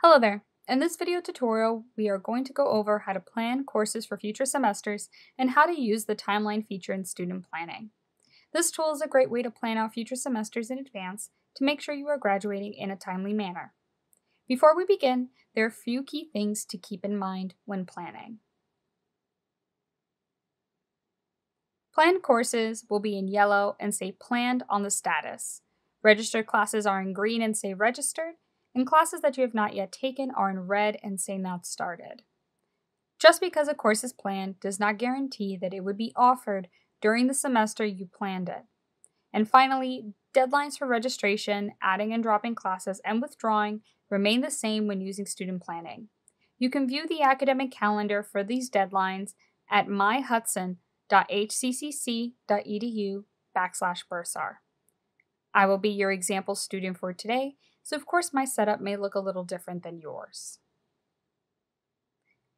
Hello there. In this video tutorial, we are going to go over how to plan courses for future semesters and how to use the timeline feature in student planning. This tool is a great way to plan out future semesters in advance to make sure you are graduating in a timely manner. Before we begin, there are a few key things to keep in mind when planning. Planned courses will be in yellow and say planned on the status. Registered classes are in green and say registered, and classes that you have not yet taken are in red and say not started. Just because a course is planned does not guarantee that it would be offered during the semester you planned it. And finally, deadlines for registration, adding and dropping classes, and withdrawing remain the same when using student planning. You can view the academic calendar for these deadlines at myhudson.hccc.edu backslash bursar. I will be your example student for today, so of course my setup may look a little different than yours.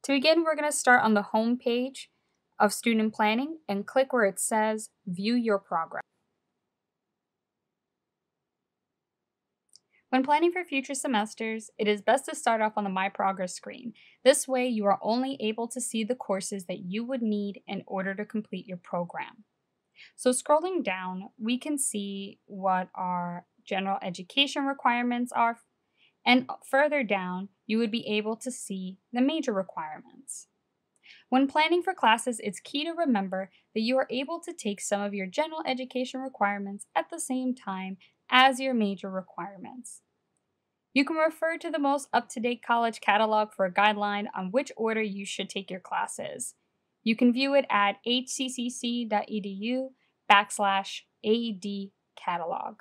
To begin, we're going to start on the home page of student planning and click where it says View Your Progress. When planning for future semesters, it is best to start off on the My Progress screen. This way, you are only able to see the courses that you would need in order to complete your program. So scrolling down, we can see what our general education requirements are, and further down, you would be able to see the major requirements. When planning for classes, it's key to remember that you are able to take some of your general education requirements at the same time as your major requirements. You can refer to the most up-to-date college catalog for a guideline on which order you should take your classes. You can view it at hccc.edu backslash AD catalog.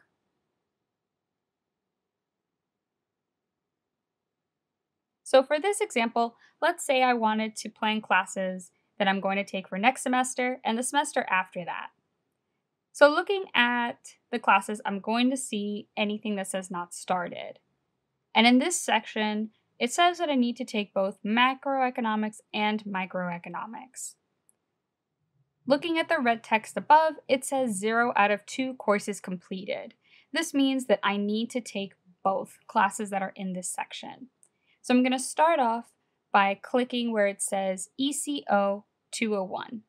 So for this example, let's say I wanted to plan classes that I'm going to take for next semester and the semester after that. So looking at the classes, I'm going to see anything that says not started. And in this section, it says that I need to take both macroeconomics and microeconomics. Looking at the red text above, it says 0 out of 2 courses completed. This means that I need to take both classes that are in this section. So I'm going to start off by clicking where it says ECO 201.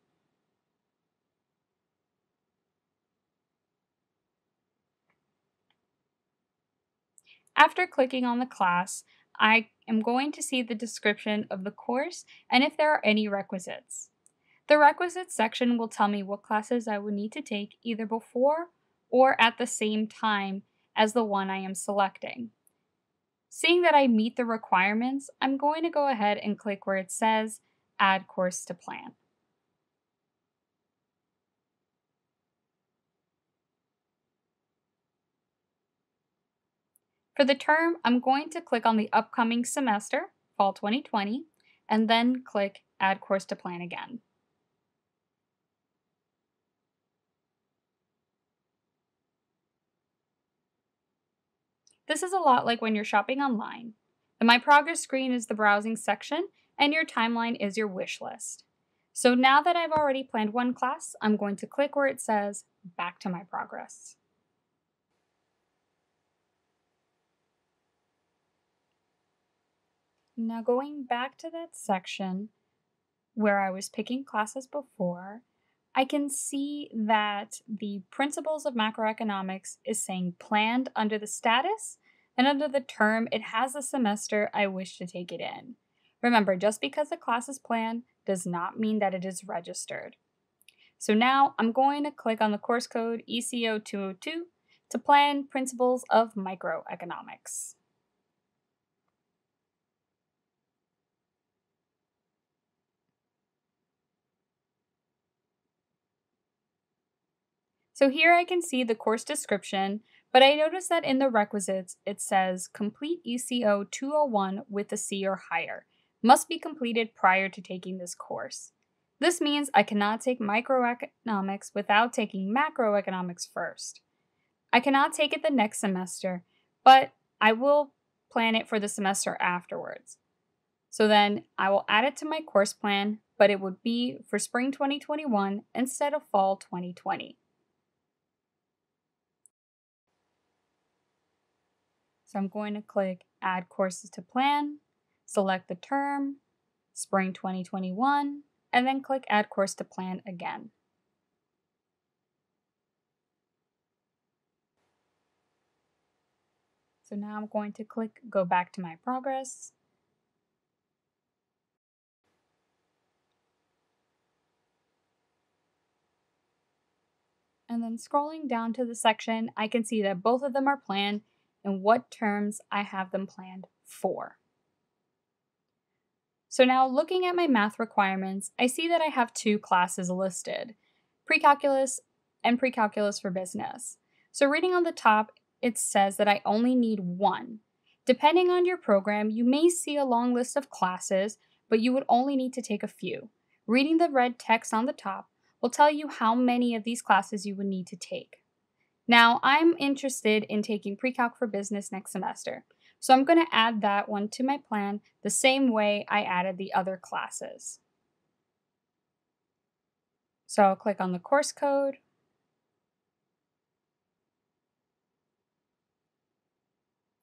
After clicking on the class, I am going to see the description of the course and if there are any requisites. The requisites section will tell me what classes I would need to take either before or at the same time as the one I am selecting. Seeing that I meet the requirements, I'm going to go ahead and click where it says Add Course to Plan. For the term, I'm going to click on the upcoming semester, Fall 2020, and then click Add Course to Plan again. This is a lot like when you're shopping online. The My Progress screen is the browsing section, and your timeline is your wish list. So now that I've already planned one class, I'm going to click where it says Back to My Progress. Now going back to that section where I was picking classes before, I can see that the principles of macroeconomics is saying planned under the status and under the term it has the semester I wish to take it in. Remember, just because the class is planned does not mean that it is registered. So now I'm going to click on the course code ECO202 to plan principles of microeconomics. So here I can see the course description, but I notice that in the requisites it says complete ECO 201 with a C or higher. Must be completed prior to taking this course. This means I cannot take microeconomics without taking macroeconomics first. I cannot take it the next semester, but I will plan it for the semester afterwards. So then I will add it to my course plan, but it would be for spring 2021 instead of fall 2020. So I'm going to click Add Courses to Plan, select the term, Spring 2021, and then click Add Course to Plan again. So now I'm going to click Go back to my progress. And then scrolling down to the section, I can see that both of them are planned and what terms I have them planned for. So now looking at my math requirements, I see that I have two classes listed, pre-calculus and pre-calculus for business. So reading on the top, it says that I only need one. Depending on your program, you may see a long list of classes, but you would only need to take a few. Reading the red text on the top will tell you how many of these classes you would need to take. Now, I'm interested in taking pre-calc for business next semester, so I'm going to add that one to my plan the same way I added the other classes. So I'll click on the course code.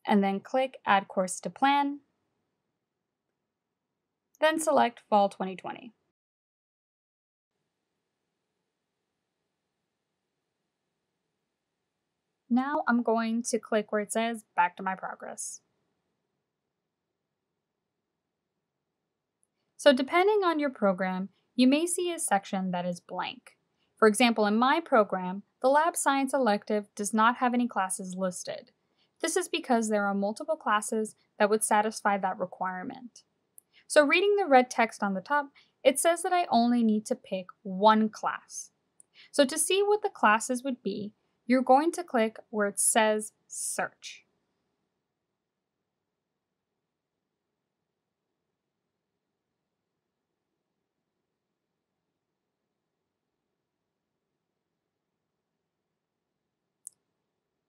And then click Add Course to Plan. Then select Fall 2020. Now I'm going to click where it says Back to my progress. So depending on your program, you may see a section that is blank. For example, in my program, the lab science elective does not have any classes listed. This is because there are multiple classes that would satisfy that requirement. So reading the red text on the top, it says that I only need to pick one class. So to see what the classes would be, you're going to click where it says search.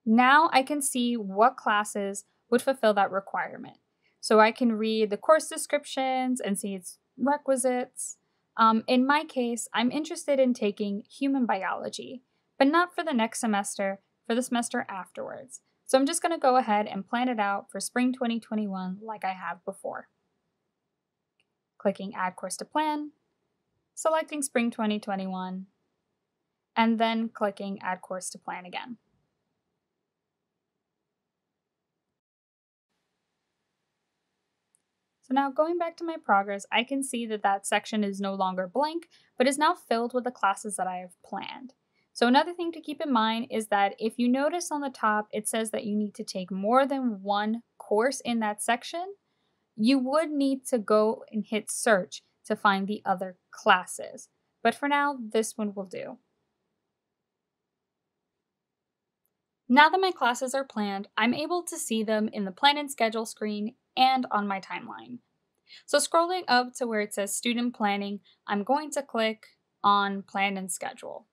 Now I can see what classes would fulfill that requirement. So I can read the course descriptions and see its requisites. Um, in my case, I'm interested in taking human biology, but not for the next semester, for the semester afterwards. So I'm just going to go ahead and plan it out for spring 2021 like I have before. Clicking Add Course to Plan, selecting spring 2021, and then clicking Add Course to Plan again. So now going back to my progress, I can see that that section is no longer blank, but is now filled with the classes that I have planned. So another thing to keep in mind is that if you notice on the top, it says that you need to take more than one course in that section, you would need to go and hit search to find the other classes. But for now, this one will do. Now that my classes are planned, I'm able to see them in the plan and schedule screen and on my timeline. So scrolling up to where it says student planning, I'm going to click on plan and schedule.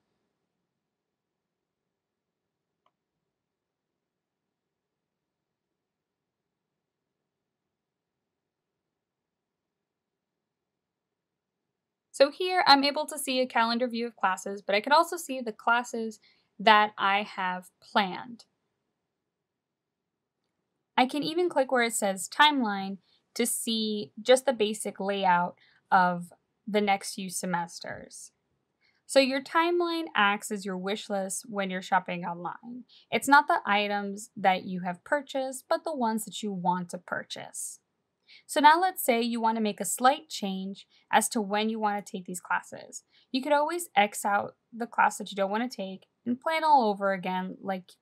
So here I'm able to see a calendar view of classes, but I can also see the classes that I have planned. I can even click where it says timeline to see just the basic layout of the next few semesters. So your timeline acts as your wish list when you're shopping online. It's not the items that you have purchased, but the ones that you want to purchase. So now let's say you want to make a slight change as to when you want to take these classes. You could always X out the class that you don't want to take and plan all over again like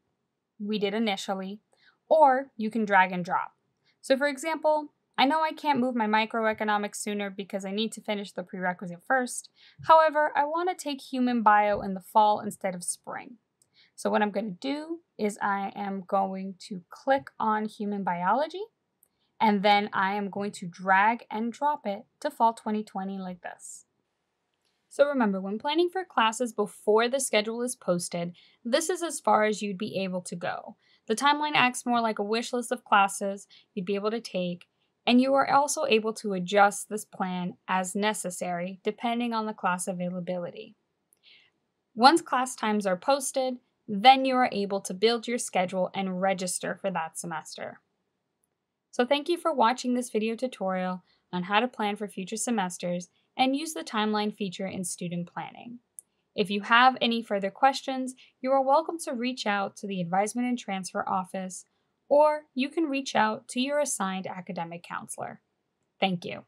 we did initially, or you can drag and drop. So for example, I know I can't move my microeconomics sooner because I need to finish the prerequisite first. However, I want to take human bio in the fall instead of spring. So what I'm going to do is I am going to click on human biology and then I am going to drag and drop it to fall 2020 like this. So remember, when planning for classes before the schedule is posted, this is as far as you'd be able to go. The timeline acts more like a wish list of classes you'd be able to take, and you are also able to adjust this plan as necessary depending on the class availability. Once class times are posted, then you are able to build your schedule and register for that semester. So thank you for watching this video tutorial on how to plan for future semesters and use the timeline feature in student planning. If you have any further questions, you are welcome to reach out to the Advisement and Transfer Office, or you can reach out to your assigned academic counselor. Thank you.